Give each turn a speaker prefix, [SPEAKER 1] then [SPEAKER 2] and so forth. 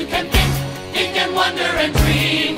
[SPEAKER 1] you can think, think and wonder and dream.